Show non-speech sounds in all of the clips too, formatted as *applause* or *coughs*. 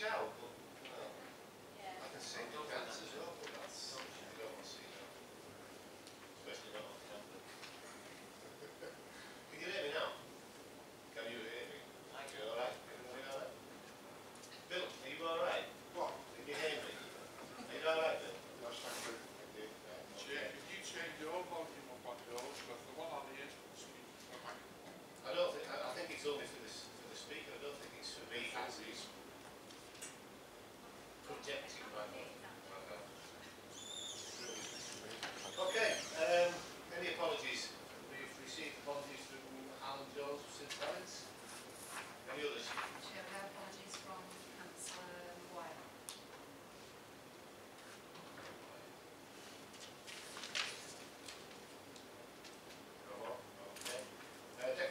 shell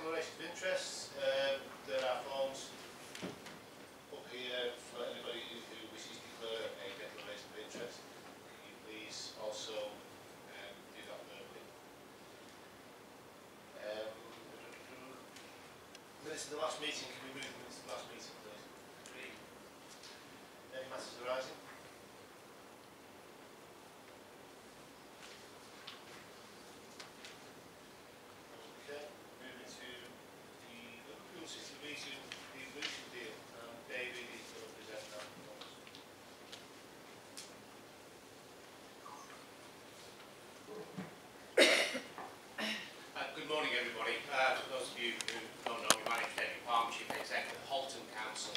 declaration of interest. Um, there are forms up here for anybody who, who wishes to declare a declaration of interest. Can you please also um, do that verbally? Um, is the last meeting morning, everybody. Uh, For those of you who don't know name's David Parr, Chief Executive of Halton Council,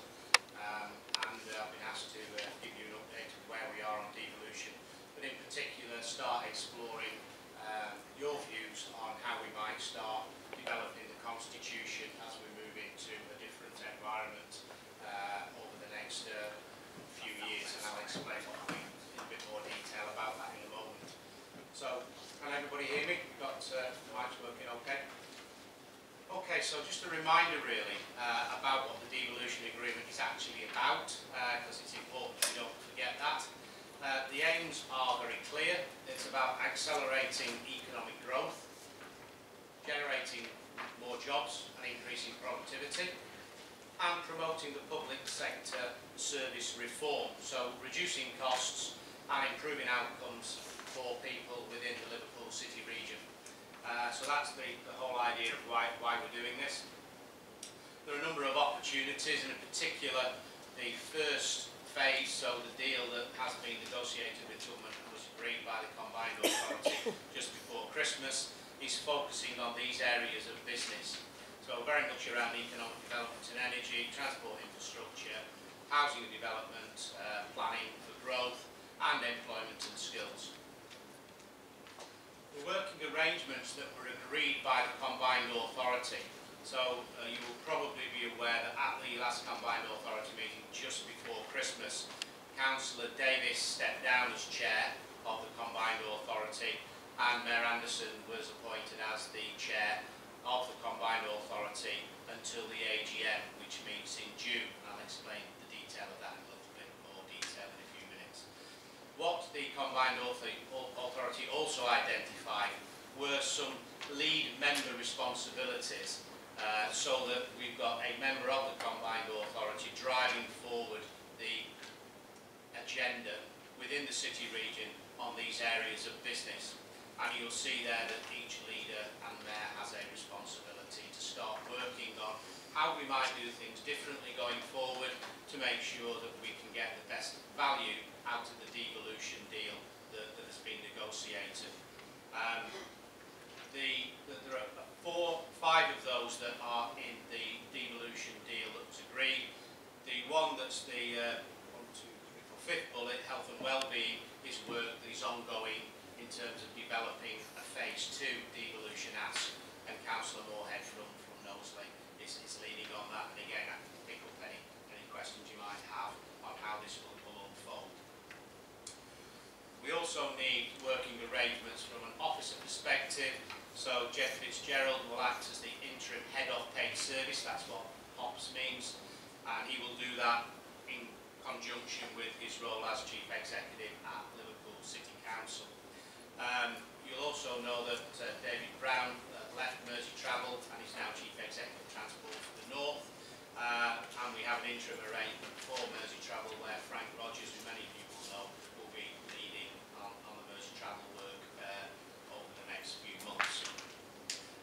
Um, and uh, I've been asked to uh, give you an update of where we are on devolution, but in particular start exploring um, your views on how we might start developing the constitution as we move into a different environment uh, over the next uh, few years, and I'll explain what mean in a bit more detail about that in a moment. So, can everybody hear me? We've got uh, the mics working okay? Okay, so just a reminder really uh, about what the devolution agreement is actually about, because it's important we don't forget that. Uh, the aims are very clear. It's about accelerating economic growth, generating more jobs and increasing productivity, and promoting the public sector service reform, so reducing costs and improving outcomes for people within the Liverpool City region. Uh, so that's the, the whole idea of why, why we're doing this. There are a number of opportunities, and in particular, the first phase, so the deal that has been negotiated with government and was agreed by the Combined Authority *coughs* just before Christmas, is focusing on these areas of business. So very much around economic development and energy, transport infrastructure, housing and development, uh, planning for growth, and employment and skills. The working arrangements that were agreed by the Combined Authority. So uh, you will probably be aware that at the last Combined Authority meeting just before Christmas, Councillor Davies stepped down as chair of the Combined Authority and Mayor Anderson was appointed as the chair of the Combined Authority until the AGM, which meets in June. I'll explain the detail of that in a little bit more detail in a few minutes. What the Combined Authority also identified were some lead member responsibilities uh, so that we've got a member of the Combined Authority driving forward the agenda within the city region on these areas of business. And you'll see there that each leader and mayor has a responsibility to start working on how we might do things differently going forward to make sure that we can get the best value out of the devolution deal that, that has been negotiated. Um, the, the, there are four, five of those that are in the devolution deal that was agreed. The one that's the uh, one, two, three, four, fifth bullet, health and well-being, is work that is ongoing in terms of developing a phase two devolution ask, and Councillor Moorhead from, from Knowsley is, is leading on that. And again, I can pick up any, any questions you might have on how this will. We also need working arrangements from an officer perspective. So Ged Fitzgerald will act as the interim head of paid service, that's what OPS means, and he will do that in conjunction with his role as chief executive at Liverpool City Council. Um, you'll also know that uh, David Brown uh, left Merseytravel and is now chief executive of Transport for the North. Uh, and we have an interim arrangement for Merseytravel where Frank Rogers, who many of you will know, will be leading on, on the Merseytravel work uh, over the next few months.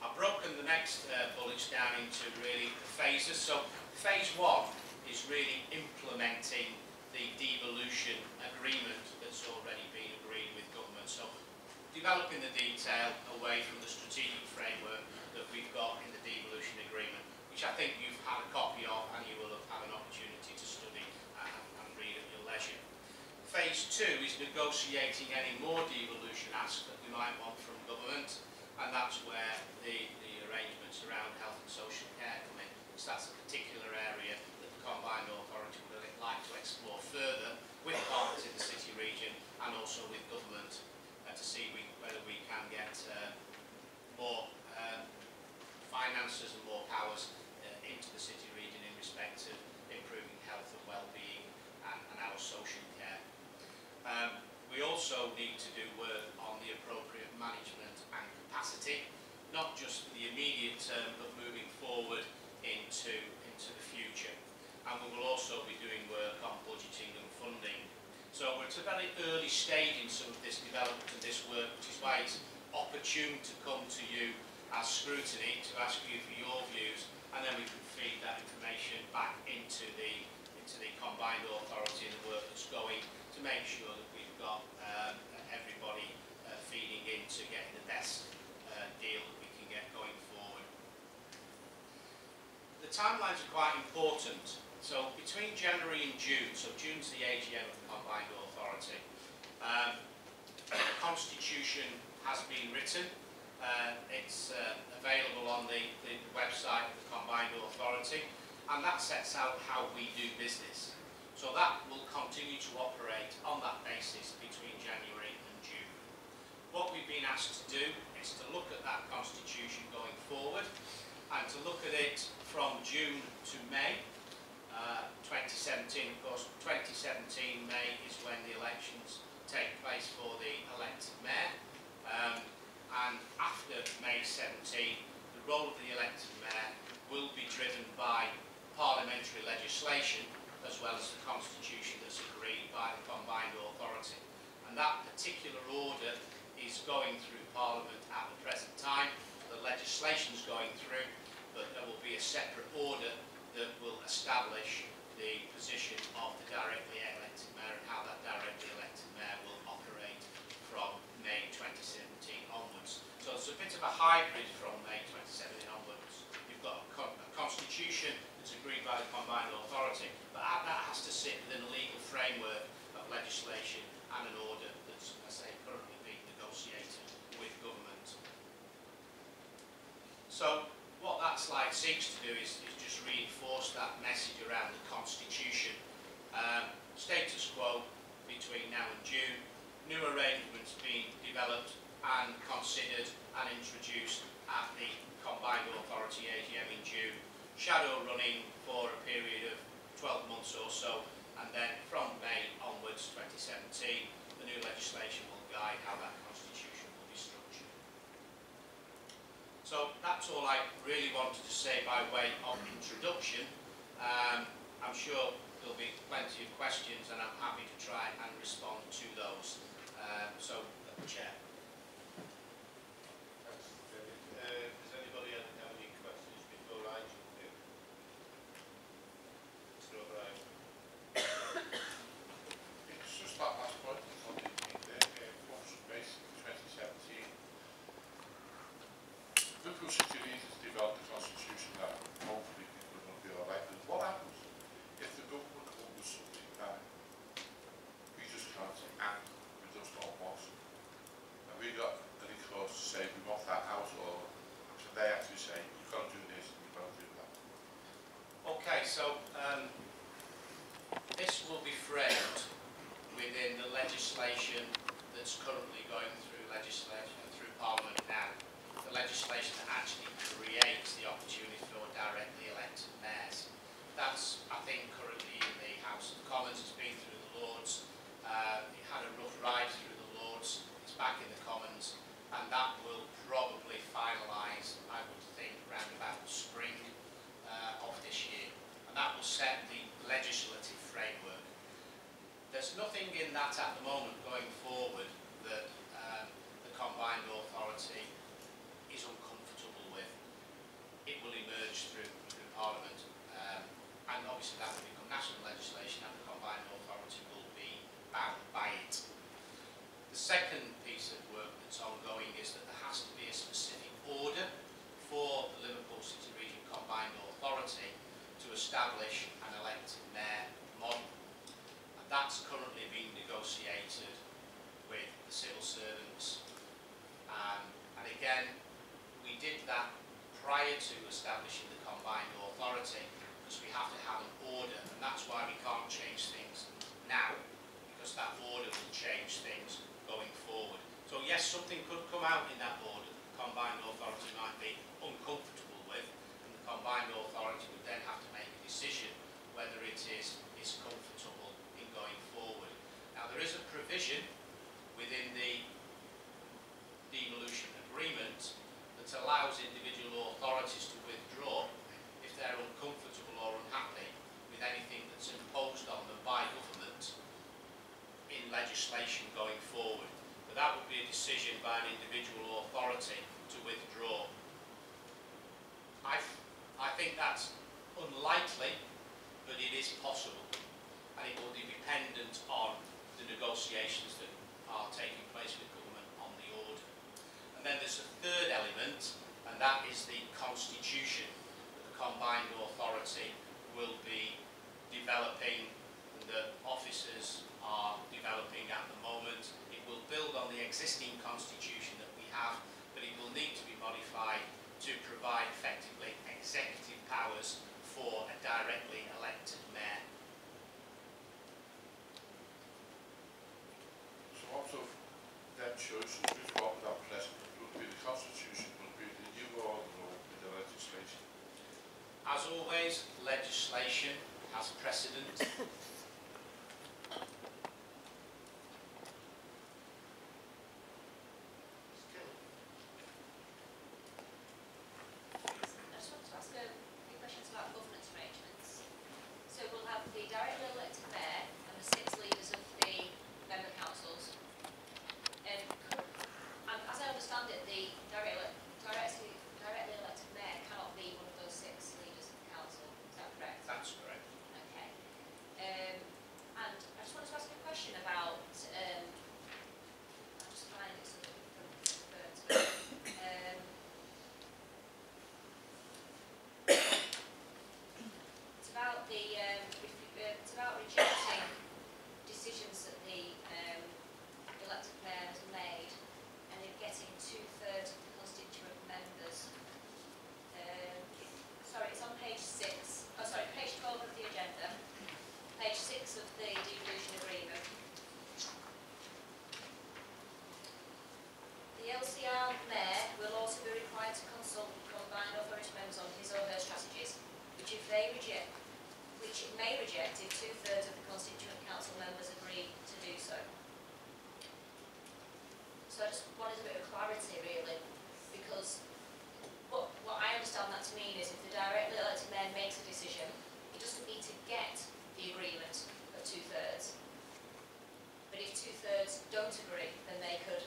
I've broken the next uh, bullets down into really phases. So phase one is really implementing the devolution agreement that's already been agreed with government. So developing the detail away from the strategic framework that we've got in the devolution agreement, which I think you've had a copy of and you will have had an opportunity to study and, and read at your leisure. Phase two is negotiating any more devolution asks that we might want from government, and that's where the, the arrangements around health and social care come in. So that's a particular area that the Combined Authority would like to explore further with partners in the city region and also with government uh, to see we, whether we can get uh, more uh, finances and more powers uh, into the city region in respect of improving health and well-being and, and our social care. Um, we also need to do work on the appropriate management capacity, not just for the immediate term, but moving forward into, into the future. And we will also be doing work on budgeting and funding. So we're at a very early stage in some of this development and this work, which is why it's opportune to come to you as scrutiny, to ask you for your views, and then we can feed that information back into the, into the combined authority and the work that's going to make sure that we've got um, everybody uh, feeding into getting the best uh, deal that we can get going forward. The timelines are quite important. So between January and June, so June's the AGM of the Combined Authority, um, the constitution has been written. Uh, it's uh, available on the, the website of the Combined Authority and that sets out how we do business. So that will continue to operate on that basis between January and June. What we've been asked to do is to look at that constitution going forward and to look at it from June to May uh, 2017. Of course, 2017 May is when the elections take place for the elected mayor. Um, and after May 17, the role of the elected mayor will be driven by parliamentary legislation as well as the constitution that's agreed by the combined authority. And that particular order is going through Parliament at the present time. The legislation is going through, but there will be a separate order that will establish the position of the directly elected mayor and how that directly elected mayor will operate from May 2017 onwards. So it's a bit of a hybrid from May 2017 onwards. You've got a, co a constitution that's agreed by the combined authority, but that has to sit within a legal framework of legislation and an order that's, as I say, currently being negotiated with government. So what that slide seeks to do is, is just reinforce that message around the constitution. Um, status quo between now and June, new arrangements being developed and considered and introduced at the Combined Authority AGM in June. Shadow running for a period of 12 months or so, and then from May onwards 2017, the new legislation will guide how that constitution will be structured. So that's all I really wanted to say by way of introduction. Um, I'm sure there'll be plenty of questions and I'm happy to try and respond to those. Um, so, Chair. Establishing the combined authority because we have to have an order and that's why we can't change things now because that order will change things going forward. So yes, something could come out in that order that the combined authority might be uncomfortable with and the combined authority would then have to make a decision whether it is, is comfortable in going forward. Now there is a provision within the devolution agreement that allows individual authorities to withdraw if they're uncomfortable or unhappy with anything that's imposed on them by government in legislation going forward. But that would be a decision by an individual authority to withdraw. I, I think that's unlikely, but it is possible. And it will be dependent on the negotiations that are taking place with and then there's a third element, and that is the constitution that the combined authority will be developing and the officers are developing at the moment. It will build on the existing constitution that we have, but it will need to be modified to provide effectively executive powers for a directly elected mayor. So of that choices we've got with our president, would be the constitution, would be the new order or with the legislation. As always, legislation has precedent. *laughs* Ms. Kelly? I just wanted to ask a few questions about governance arrangements. So we'll have the directly elected mayor and the six leaders of the member councils. Um, could- and as I understand it, the directly, directly, directly elected mayor cannot be one of those six leaders of the council, is that correct? That's correct. Okay. Um, and I just wanted to ask a question about, um, I'm just finding it so that we can refer to it. Um, it's about the, um, ref- uh, it's about rejecting decisions that the, um, elected mayor has made and then getting two-thirds of the constituent members. Um, sorry, it's on page six, oh sorry, page twelve of the agenda, page six of the devolution agreement. The LCR mayor will also be required to consult with combined authority members on his or her strategies, which if they reject, which it may reject if two-thirds of the constituent council members agree to do so. So I just wanted a bit of clarity really, because what, what I understand that to mean is if the directly elected mayor makes a decision, he doesn't need to get the agreement of two-thirds. But if two-thirds don't agree, then they could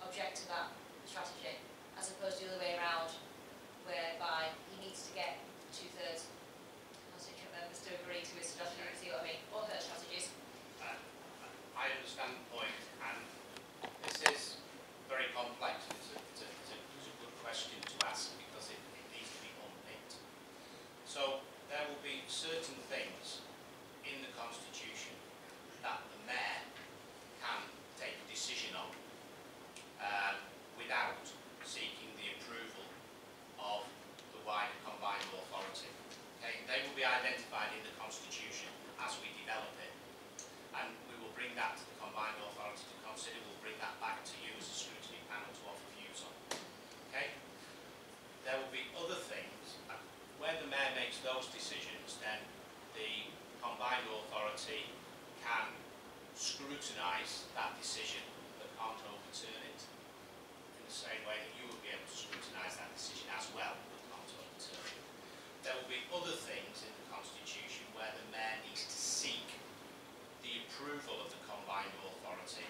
object to that strategy, as opposed to the other way around, whereby he needs to get two-thirds constituent members to agree to his strategy, you see what I mean, or her strategies. Uh, I understand the point, and this is very complex. It's a, it's a, it's a, it's a good question to ask because it, it needs to be unpicked. So there will be certain things in the constitution that the mayor can take a decision on um, without seeking the approval of the wider combined authority. Okay, they will be identified in the constitution as we develop it and we will bring that to the combined authority to consider, we'll bring that back to you as a scrutiny panel to offer views on. Okay? There will be other things, and where the mayor makes those decisions, then the combined authority can scrutinise that decision, but can't overturn it. In the same way that you will be able to scrutinise that decision as well, but can't overturn it. There will be other things in the constitution where the mayor needs to seek the approval of the combined authority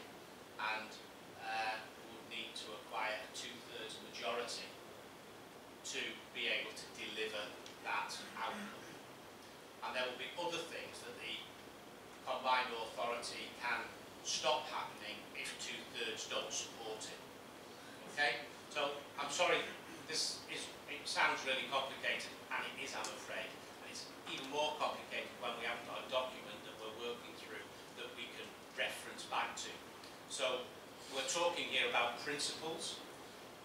and uh, would need to acquire a two-thirds majority to be able to deliver that outcome. And there will be other things that the combined authority can stop happening if two-thirds don't support it. Okay? So, I'm sorry, this is, it sounds really complicated, and it is, I'm afraid. And it's even more complicated when we haven't got a document that we're working through that we can reference back to. So, we're talking here about principles.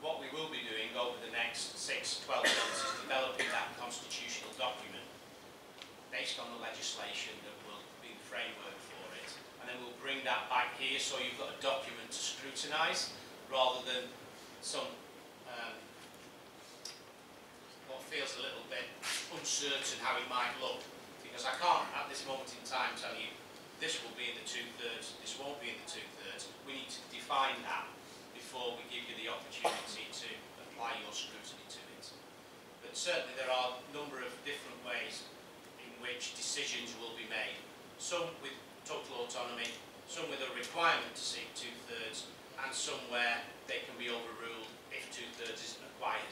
What we will be doing over the next six, 12 months is developing that constitutional document based on the legislation that will be the framework. And then we'll bring that back here so you've got a document to scrutinise rather than some um, what feels a little bit uncertain how it might look. Because I can't at this moment in time tell you this will be in the two-thirds, this won't be in the two-thirds. We need to define that before we give you the opportunity to apply your scrutiny to it. But certainly there are a number of different ways in which decisions will be made. Some with total autonomy, some with a requirement to seek two-thirds, and some where they can be overruled if two-thirds isn't acquired.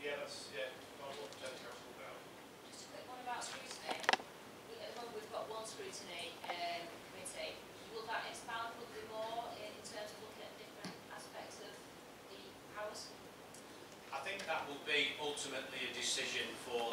Yeah, that's, yeah, that's what Lieutenant Council about. Just a quick one about scrutiny. We've got one scrutiny um, committee, will that expand probably more in terms of looking at different aspects of the powers? I think that will be ultimately a decision for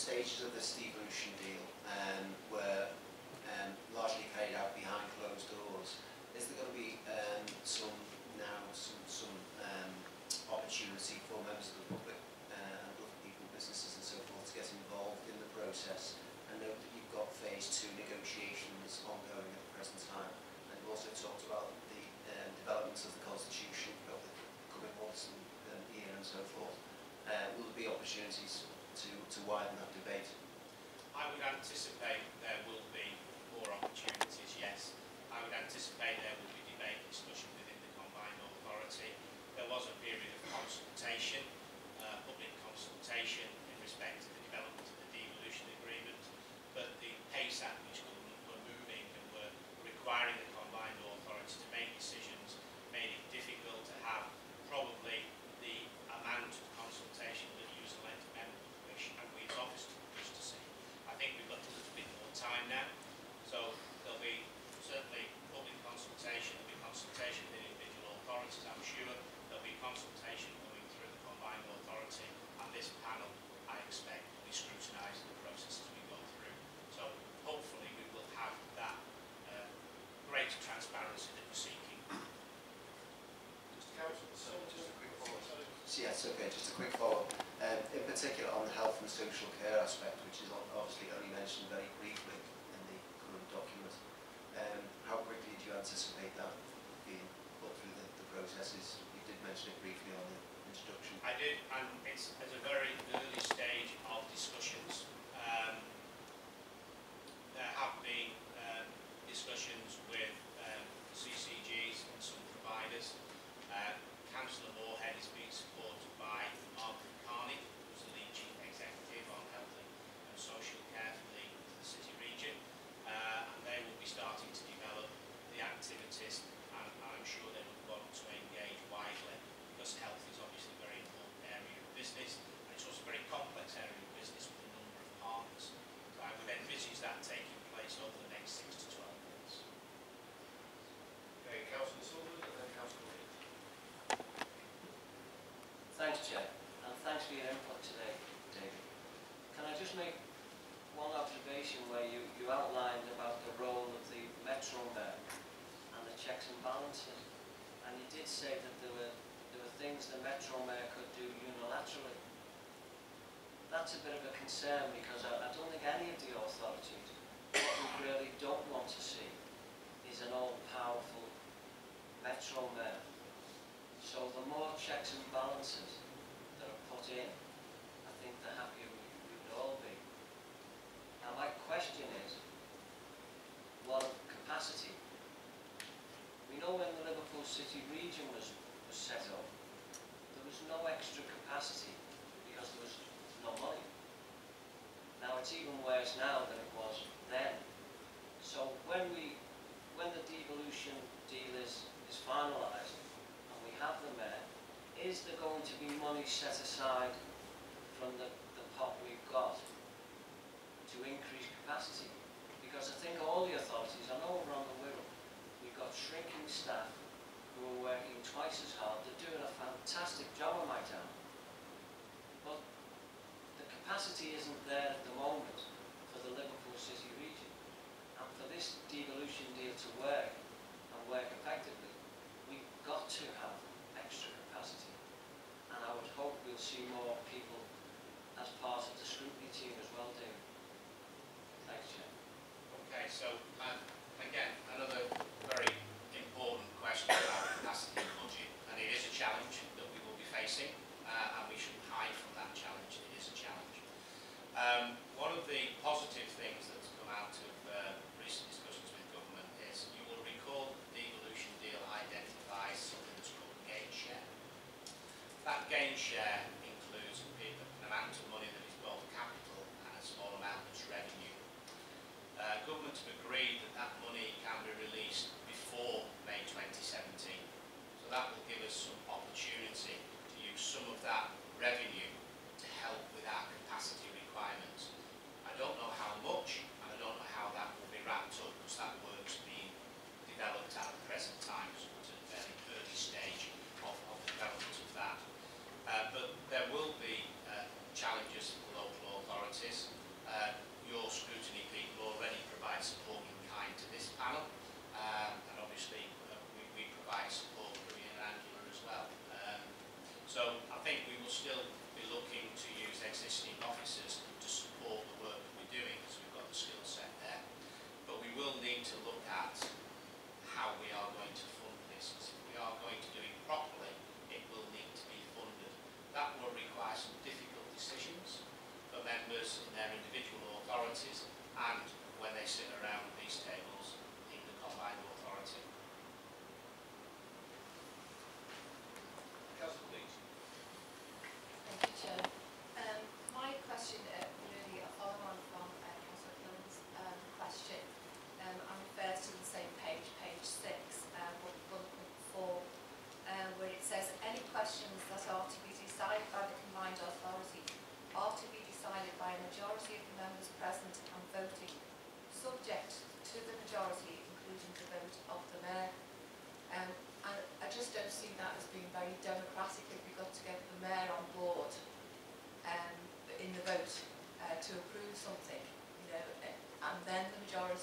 stages of this devolution deal um, were um, largely carried out behind closed doors. Is there going to be um, some now some, some um, opportunity for members of the public uh, other people, businesses and so forth to get involved in the process? I know that you've got phase two negotiations ongoing at the present time and you've also talked about the uh, developments of the constitution over the coming months and, and year and so forth. Uh, will there be opportunities to, to widen that grazie. just a quick follow-up, um, in particular on the health and social care aspect, which is obviously only mentioned very briefly in the current document. Um, how quickly do you anticipate that being put through the, the processes? You did mention it briefly on the introduction. I did, and it's at a very early stage of discussions. Um, Thanks, Jeff, and thanks for your input today, David. Can I just make one observation where you, you outlined about the role of the metro mayor and the checks and balances, and you did say that there were, there were things the metro mayor could do unilaterally. That's a bit of a concern because I, I don't think any of the authorities, what we really don't want to see is an all-powerful metro mayor so the more checks and balances that are put in,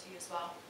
to you as well.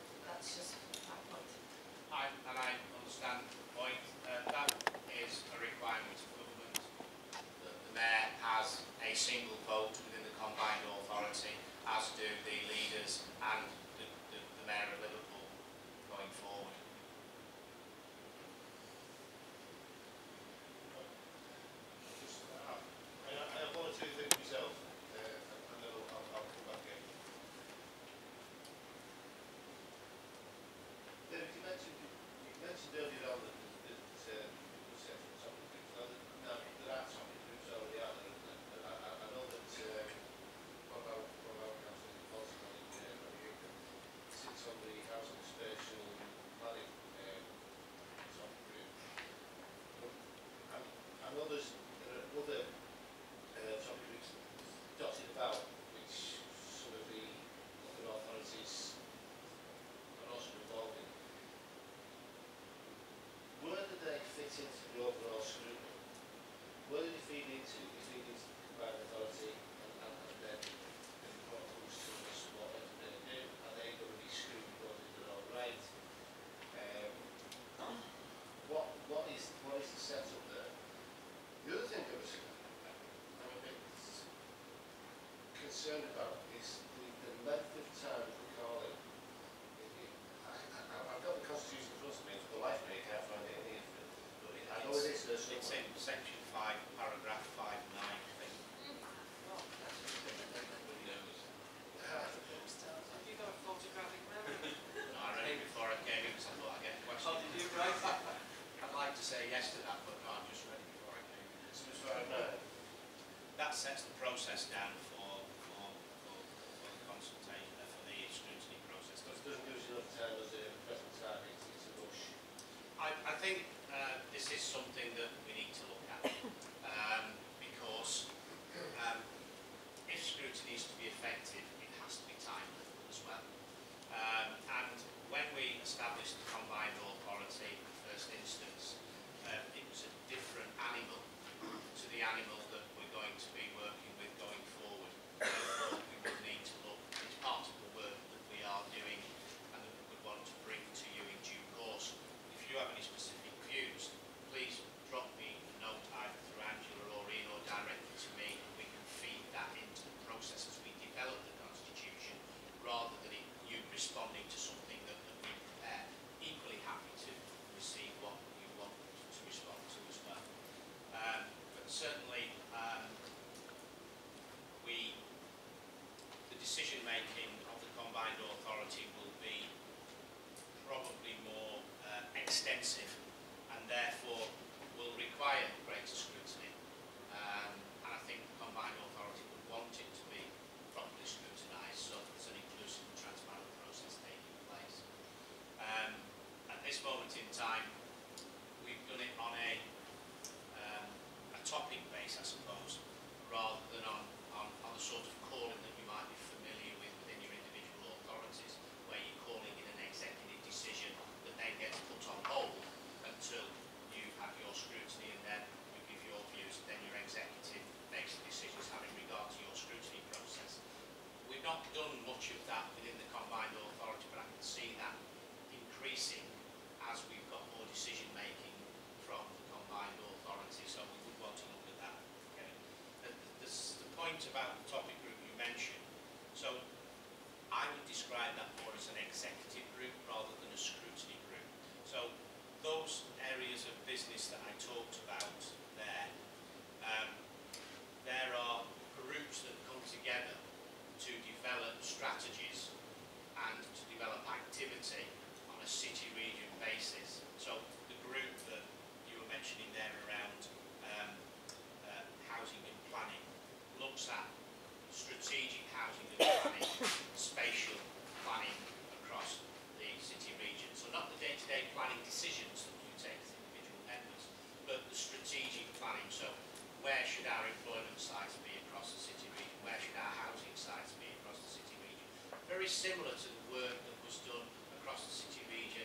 concerned about is the, the length of time of recalling. I, have got the Constitution in front of me, It's the life of me, I can't find it in here. But it, I know it's, it is. It's in section 5, paragraph 5, 9, I think. Have you got a photographic memory? no, I read it before I came in because I thought I'd get a question. Oh, did *laughs* I'd like to say yes to that, but I'm just read it before I came. So, so, uh, that sets the process down for term as a investment target is a rush? I, I think uh, this is something that we need to look at *coughs* um, because um, if scrutiny is to be effective, writing will be probably more uh, extensive and therefore will require point about the top similar to the work that was done across the city region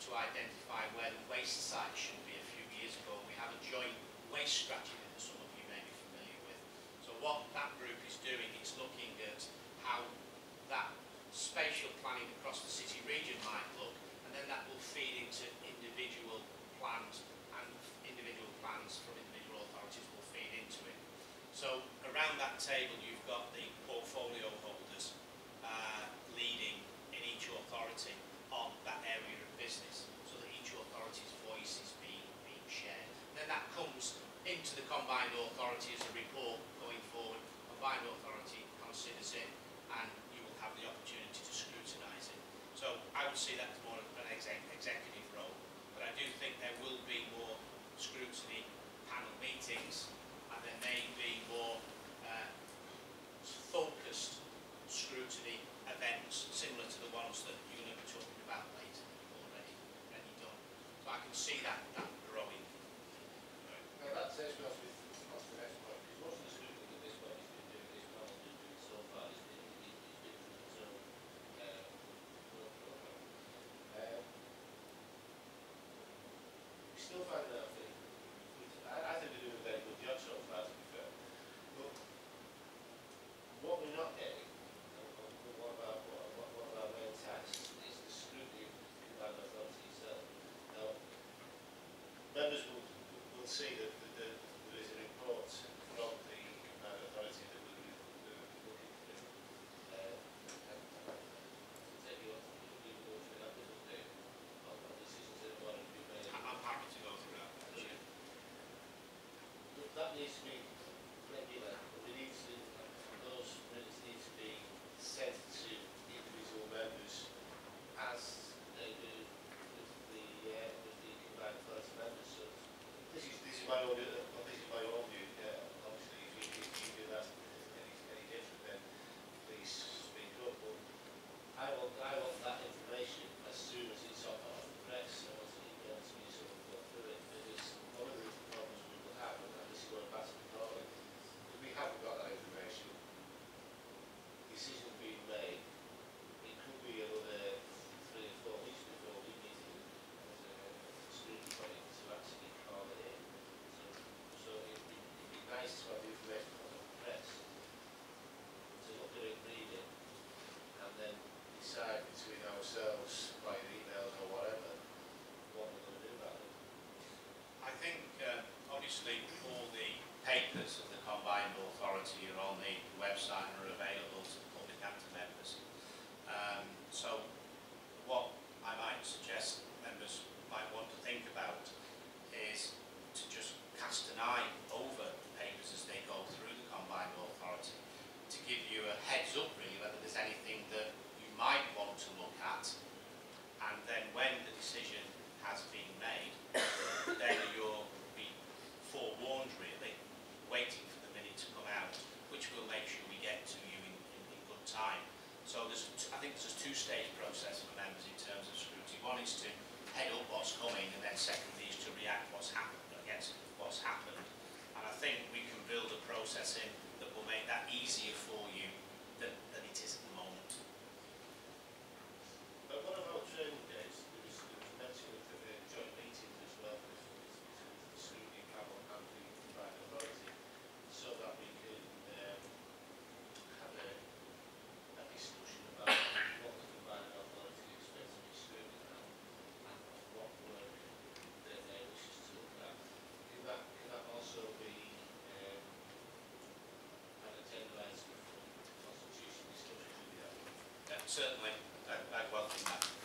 to identify where the waste site should be a few years ago. We have a joint waste strategy that some of you may be familiar with. So what that group is doing is looking at how that spatial planning across the city region might look and then that will feed into individual plans and individual plans from individual authorities will feed into it. So around that table you've got the portfolio authority on that area of business so that each authority's voice is being, being shared. Then that comes into the combined authority as a report going forward. Combined authority considers it and you will have the opportunity to scrutinise it. So I would see that as more of an exec executive role, but I do think there will be more scrutiny panel meetings see that. website. certainly I I welcome that.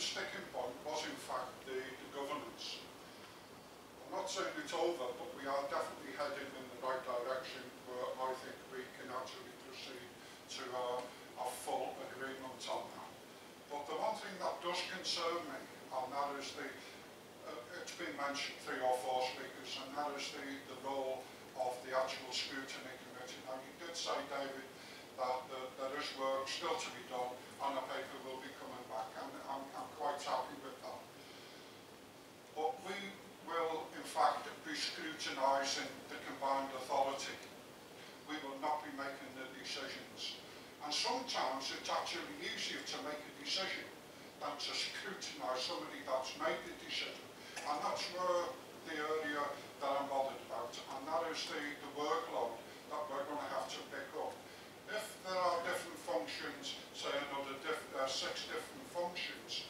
the sticking point was in fact the, the governance. I'm not saying it's over, but we are definitely heading in the right direction where I think we can actually proceed to our, full agreement on that. But the one thing that does concern me, and that is the, uh, it's been mentioned three or four speakers, and that is the, the role of the actual scrutiny committee. Now you did say, David, that, that there is work still to be done made the decision. And that's where the area that I'm bothered about, and that is the, the workload that we're going to have to pick up. If there are different functions, say another diff, uh, six different functions,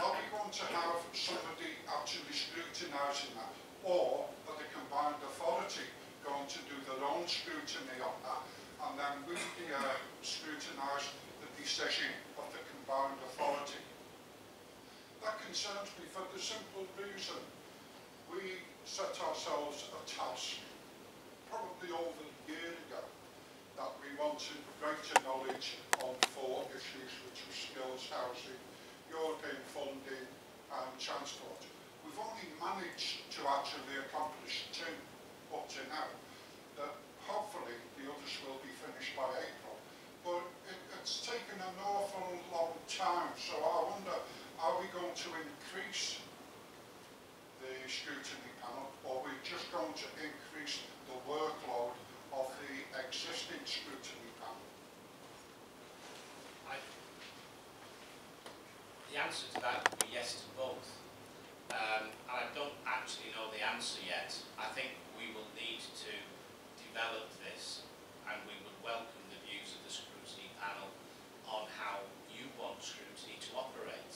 are we going to have somebody actually scrutinising that? Or are the combined authority going to do their own scrutiny on that? And then we uh, scrutinise the decision of the combined authority. That concerns me for the simple reason we set ourselves a task probably over a year ago that we wanted greater knowledge on four issues which were skills, housing, European funding and transport. We've only managed to actually accomplish two up to now. That hopefully the others will be finished by April. But it, it's taken an awful long time, so I wonder, are we going to increase the scrutiny panel, or are we just going to increase the workload of the existing scrutiny panel? I, the answer to that would be yes to both. Um, and I don't actually know the answer yet. I think we will need to develop this and we would welcome the views of the scrutiny panel on how you want scrutiny to operate.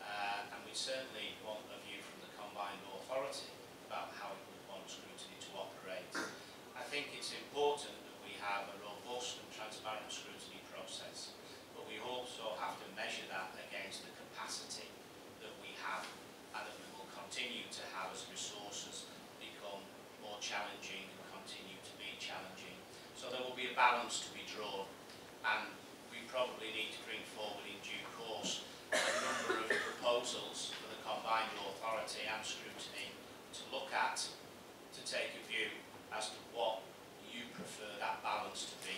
Uh, and we certainly want a view from the combined authority about how it would want scrutiny to operate. I think it's important that we have a robust and transparent scrutiny process, but we also have to measure that against the capacity that we have and that we will continue to have as resources become more challenging and continue to be challenging. So there will be a balance to be drawn and we probably need to bring forward in due course a number of proposals for the combined authority and scrutiny to look at, to take a view as to what you prefer that balance to be.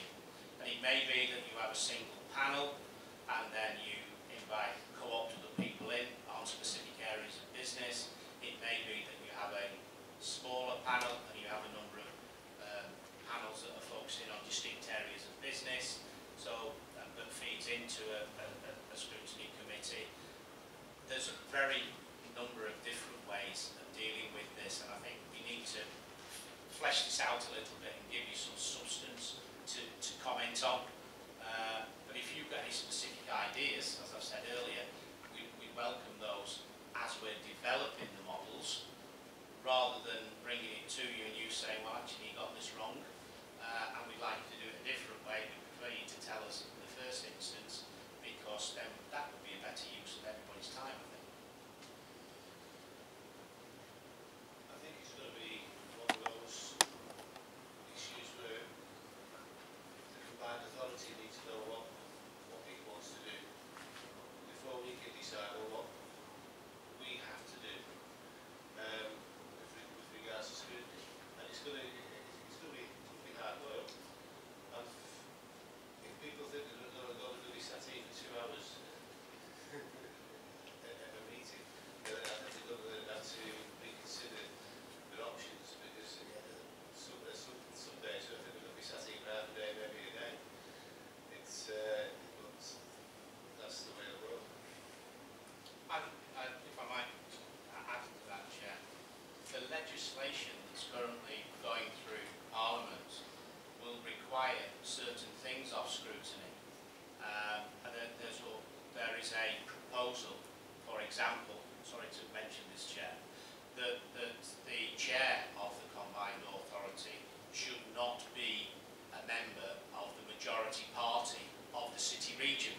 And it may be that you have a single panel and then you invite co-opt people in on specific areas of business. It may be that you have a smaller panel and you have a number of um, panels that are focusing on distinct areas of business. So um, that feeds into a, a, a scrutiny committee. There's a very number of different ways of dealing with this and I think we need to flesh this out a little bit and give you some substance to, to comment on. Uh, but if you've got any specific ideas, as I've said earlier, we, we welcome those as we're developing the models, rather than bringing it to you and you saying, well, actually, you got this wrong, uh, and we'd like you to do it a different way, we prefer you to tell us in the first instance, because that would better use of everybody's time, I. certain things off scrutiny. Um, and there's a, there is a proposal, for example, sorry to mention this chair, that, that the chair of the combined authority should not be a member of the majority party of the city region.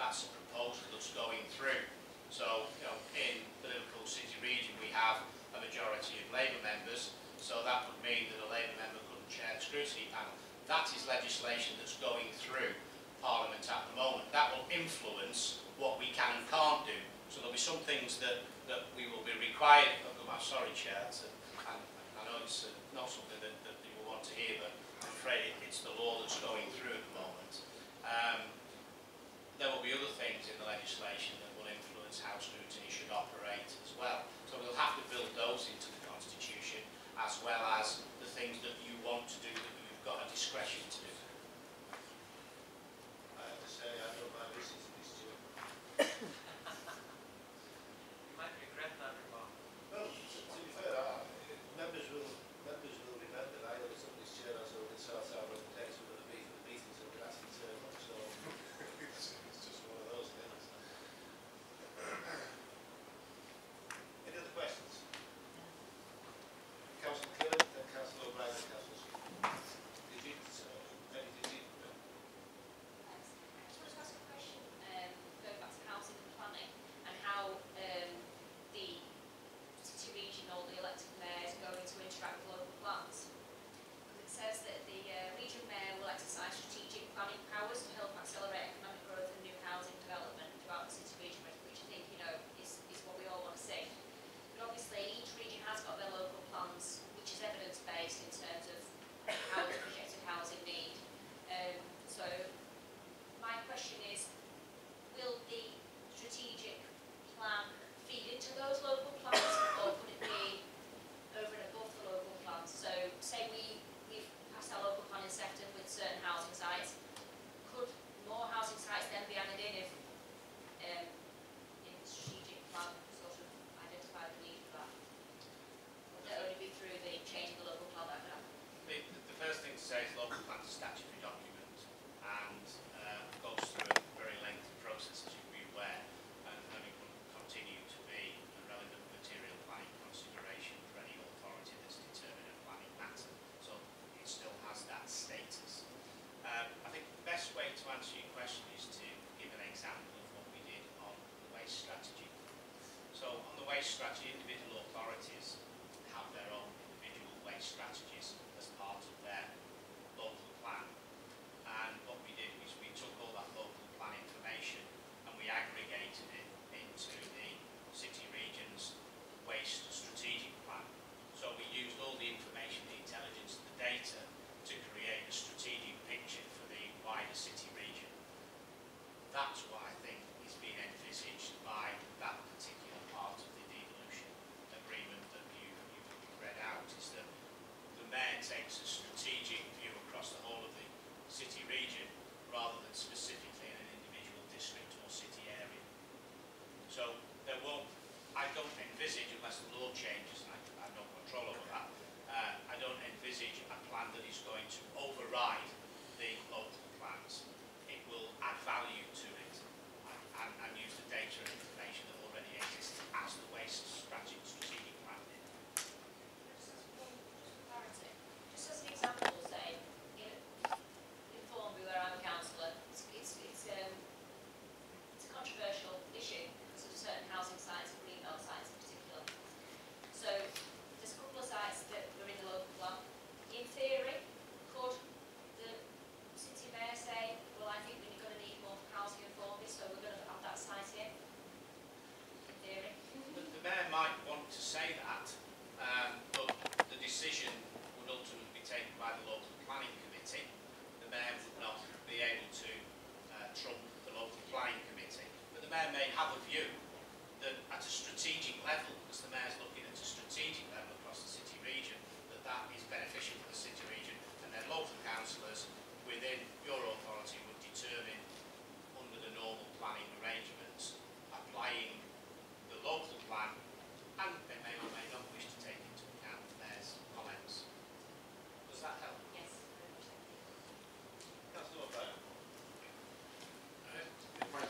That's a proposal that's going through. So you know, in the Liverpool city region we have a majority of Labour members, so that would mean that a Labour member couldn't chair the scrutiny panel. That is legislation that's going through Parliament at the moment. That will influence what we can and can't do. So there'll be some things that, that we will be required, oh, I'm sorry Chair, and I know it's uh, not something that, that people want to hear, but I'm afraid it's the law that's going through at the moment. Um, there will be other things in the legislation that will influence how scrutiny should operate as well. So we'll have to build those into the Constitution as well as the things that you want to do that got a discretion to do that. I have to say, I don't mind listening to these two. context a strategic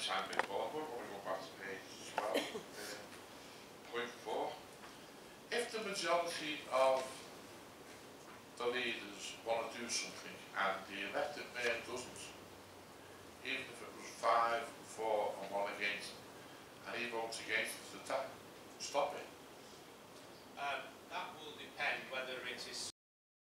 time before, but we go back to page 12. uh, point 4. If the majority of the leaders want to do something and the elected mayor doesn't